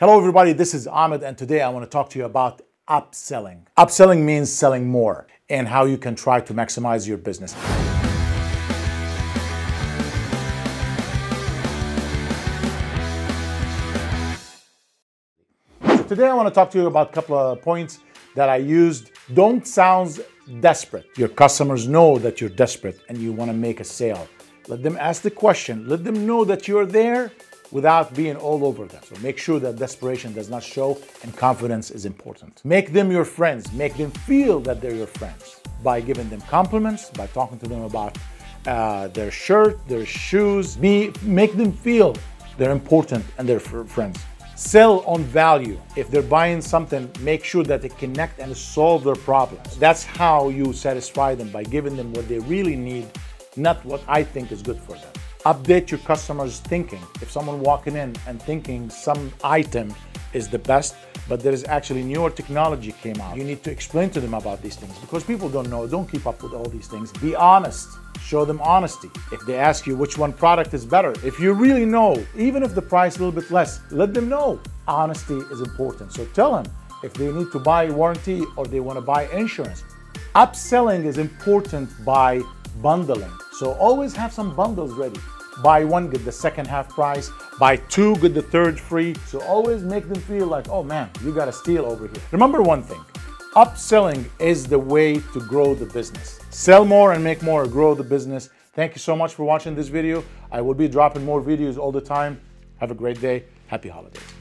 Hello, everybody. This is Ahmed, and today I want to talk to you about upselling. Upselling means selling more and how you can try to maximize your business. Today I want to talk to you about a couple of points that I used. Don't sound desperate. Your customers know that you're desperate and you want to make a sale. Let them ask the question. Let them know that you're there without being all over them. So make sure that desperation does not show and confidence is important. Make them your friends. Make them feel that they're your friends by giving them compliments, by talking to them about uh, their shirt, their shoes. Be, make them feel they're important and they're friends. Sell on value. If they're buying something, make sure that they connect and solve their problems. That's how you satisfy them by giving them what they really need, not what I think is good for them update your customers thinking. If someone walking in and thinking some item is the best but there is actually newer technology came out you need to explain to them about these things. Because people don't know don't keep up with all these things. Be honest. Show them honesty. If they ask you which one product is better if you really know even if the price a little bit less let them know. Honesty is important. So tell them if they need to buy warranty or they want to buy insurance. Upselling is important by bundling so always have some bundles ready. Buy one, get the second half price. Buy two, get the third free. So always make them feel like, oh man, you got a steal over here. Remember one thing, upselling is the way to grow the business. Sell more and make more, grow the business. Thank you so much for watching this video. I will be dropping more videos all the time. Have a great day. Happy holidays.